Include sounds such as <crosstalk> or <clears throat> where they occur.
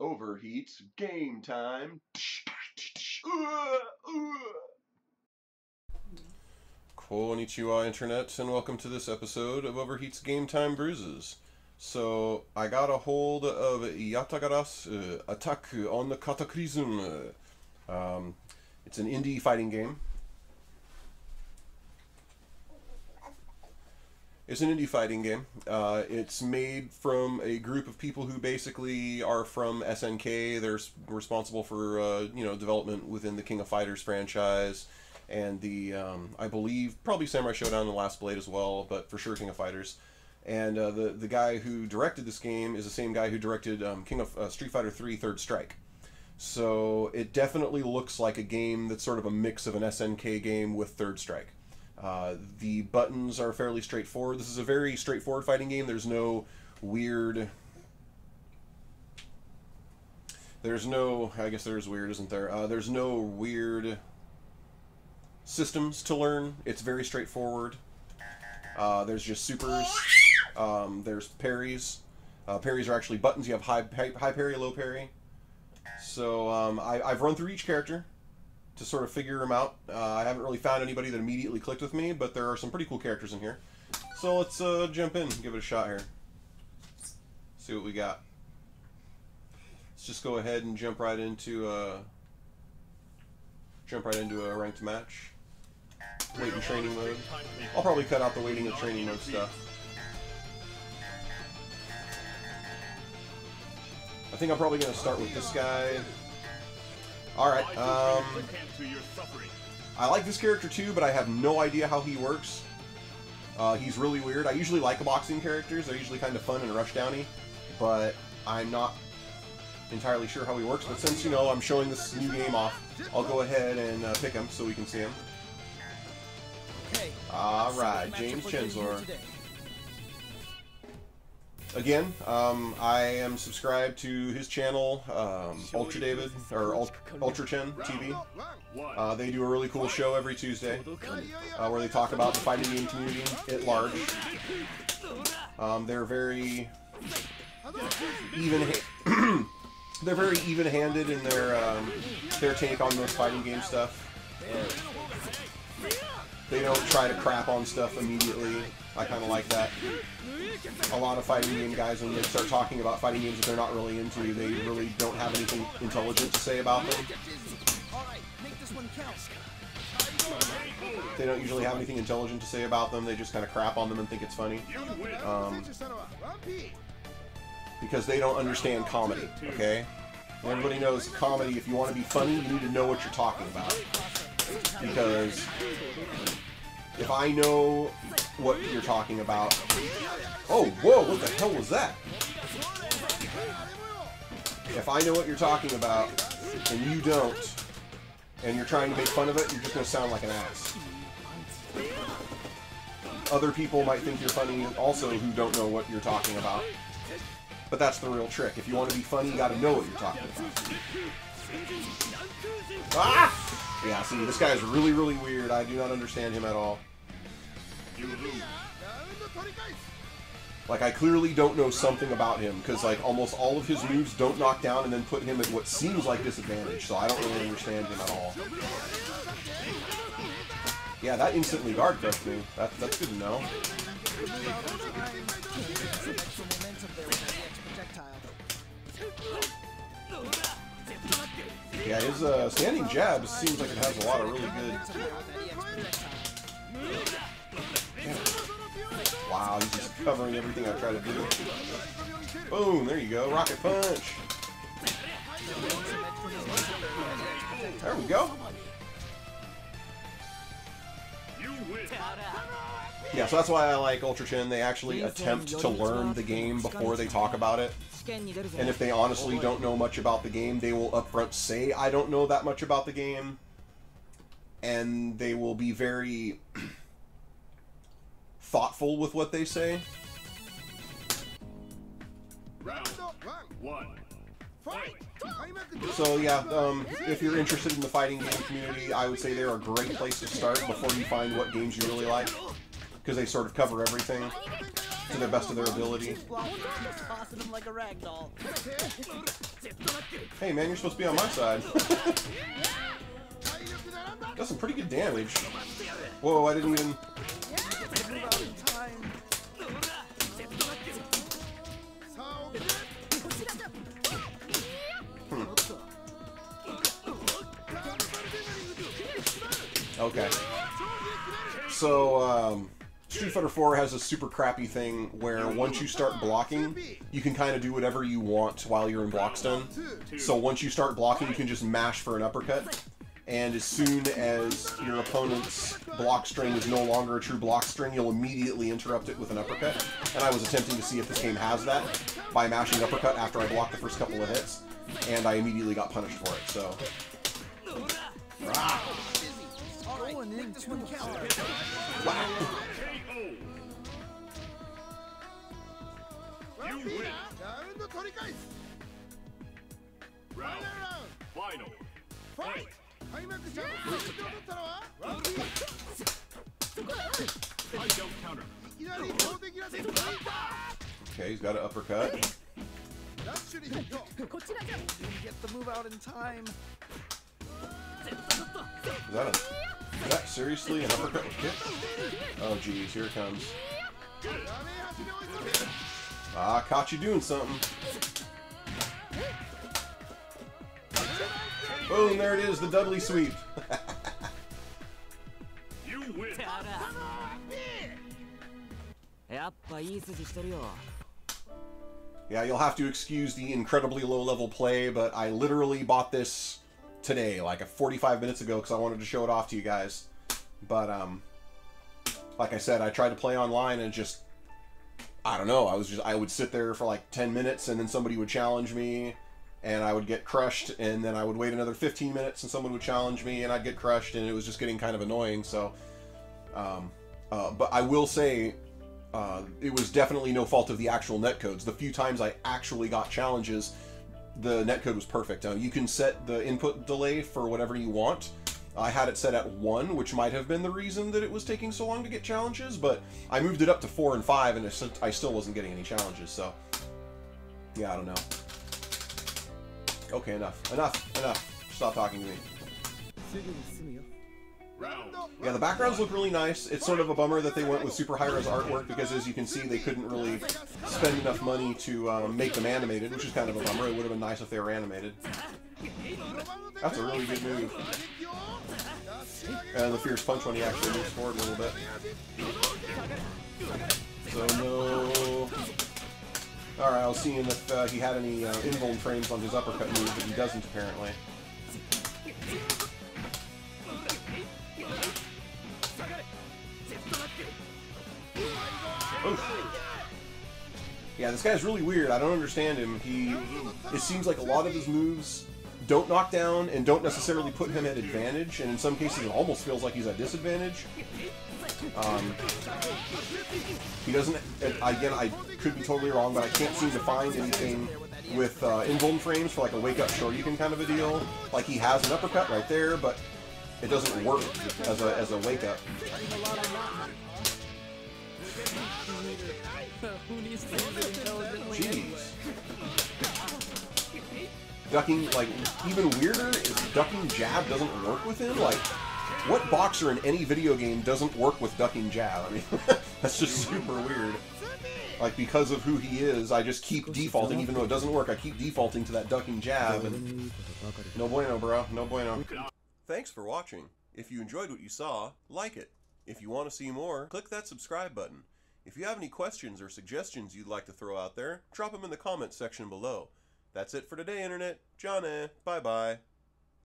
Overheats game time. Konnichiwa, Internet, and welcome to this episode of Overheats Game Time Bruises. So, I got a hold of Yatagarasu uh, Attack on the Cataclysm. Um, it's an indie fighting game. It's an indie fighting game. Uh, it's made from a group of people who basically are from SNK. They're responsible for uh, you know development within the King of Fighters franchise, and the um, I believe probably Samurai Shodown and the Last Blade as well, but for sure King of Fighters. And uh, the the guy who directed this game is the same guy who directed um, King of uh, Street Fighter 3 Third Strike. So it definitely looks like a game that's sort of a mix of an SNK game with Third Strike. Uh, the buttons are fairly straightforward. This is a very straightforward fighting game. There's no weird. There's no. I guess there's weird, isn't there? Uh, there's no weird systems to learn. It's very straightforward. Uh, there's just supers. Um, there's parries. Uh, parries are actually buttons. You have high, high, high parry, low parry. So um, I, I've run through each character to sort of figure them out. Uh, I haven't really found anybody that immediately clicked with me, but there are some pretty cool characters in here. So let's uh, jump in, give it a shot here. See what we got. Let's just go ahead and jump right into uh, jump right into a ranked match. Wait and training mode. I'll probably cut out the waiting and training mode stuff. I think I'm probably gonna start with this guy. Alright, um, I like this character too, but I have no idea how he works. Uh, he's really weird. I usually like boxing characters. They're usually kind of fun and rushdowny, but I'm not entirely sure how he works. But since, you know, I'm showing this new game off, I'll go ahead and uh, pick him so we can see him. Alright, James Chensor. Again, um, I am subscribed to his channel, um, Ultra David, or Ult- Ultra Chen TV. Uh, they do a really cool show every Tuesday uh, where they talk about the fighting game community at large. Um, they're very even. <clears throat> they're very even-handed in their um, their take on most fighting game stuff. They don't try to crap on stuff immediately. I kind of like that. A lot of fighting game guys, when they start talking about fighting games that they're not really into, they really don't have anything intelligent to say about them. They don't usually have anything intelligent to say about them. They just kind of crap on them and think it's funny. Um, because they don't understand comedy, okay? Everybody knows comedy, if you want to be funny, you need to know what you're talking about. Because if I know what you're talking about... Oh, whoa, what the hell was that? If I know what you're talking about, and you don't, and you're trying to make fun of it, you're just going to sound like an ass. Other people might think you're funny also who don't know what you're talking about. But that's the real trick. If you want to be funny, you got to know what you're talking about. Ah! Yeah, see, this guy is really, really weird. I do not understand him at all. Like, I clearly don't know something about him, because, like, almost all of his moves don't knock down and then put him at what seems like disadvantage, so I don't really understand him at all. Yeah, that instantly guard crushed me. That, that's good to know. Yeah, his uh, standing jab seems like it has a lot of really good. Wow, he's just covering everything I try to do. Boom, there you go, rocket punch. There we go. Yeah, so that's why I like Ultra Chen. They actually attempt to learn the game before they talk about it. And if they honestly don't know much about the game, they will upfront say, I don't know that much about the game. And they will be very <clears throat> thoughtful with what they say. Round one. Fight! So yeah, um, if you're interested in the fighting game community, I would say they're a great place to start before you find what games you really like. Because they sort of cover everything to the best of their ability. Tossing him like a rag doll. Hey man, you're supposed to be on my side. <laughs> Got some pretty good damage. Whoa, I didn't even... Hmm. Okay. So, um... Street Fighter 4 has a super crappy thing where once you start blocking, you can kind of do whatever you want while you're in block stun. So once you start blocking, you can just mash for an uppercut and as soon as your opponent's block string is no longer a true block string, you'll immediately interrupt it with an uppercut. And I was attempting to see if this game has that by mashing uppercut after I blocked the first couple of hits, and I immediately got punished for it, so... Rah! Wow. You win. Round final. Fight. Okay, he's got an uppercut. Get the move out in time. Is that, a, is that seriously an uppercut with kick? Oh geez, here it comes. Ah, caught you doing something. Boom, there it is, the Dudley sweep. you win. Yeah, you'll have to excuse the incredibly low-level play, but I literally bought this today, like 45 minutes ago, because I wanted to show it off to you guys. But, um, like I said, I tried to play online and just, I don't know, I was just, I would sit there for like 10 minutes and then somebody would challenge me, and I would get crushed and then I would wait another 15 minutes and someone would challenge me and I'd get crushed and it was just getting kind of annoying, so, um, uh, but I will say, uh, it was definitely no fault of the actual netcodes. The few times I actually got challenges, the netcode was perfect. You can set the input delay for whatever you want. I had it set at 1, which might have been the reason that it was taking so long to get challenges, but I moved it up to 4 and 5, and I still wasn't getting any challenges, so... Yeah, I don't know. Okay, enough. Enough. Enough. Stop talking to me. Yeah, the backgrounds look really nice. It's sort of a bummer that they went with Super Hiro's artwork because, as you can see, they couldn't really spend enough money to um, make them animated, which is kind of a bummer. It would have been nice if they were animated. That's a really good move. And the Fierce Punch when he actually moves forward a little bit. So no... Alright, I was seeing if uh, he had any uh, invuln frames on his uppercut move, but he doesn't apparently. Oof. Yeah, this guy's really weird. I don't understand him. He, it seems like a lot of his moves don't knock down and don't necessarily put him at advantage, and in some cases it almost feels like he's at disadvantage. Um, he doesn't. Again, I could be totally wrong, but I can't seem to find anything with uh, invuln frames for like a wake up Shoryuken kind of a deal. Like he has an uppercut right there, but it doesn't work as a as a wake up. <laughs> Jeez. Ducking, like, even weirder is ducking jab doesn't work with him. Like, what boxer in any video game doesn't work with ducking jab? I mean, <laughs> that's just super weird. Like, because of who he is, I just keep defaulting, even though it doesn't work, I keep defaulting to that ducking jab, and... No bueno, bro. No bueno. Thanks for watching. If you enjoyed what you saw, like it. If you want to see more, click that subscribe button. If you have any questions or suggestions you'd like to throw out there, drop them in the comments section below. That's it for today, Internet. John, eh, bye-bye.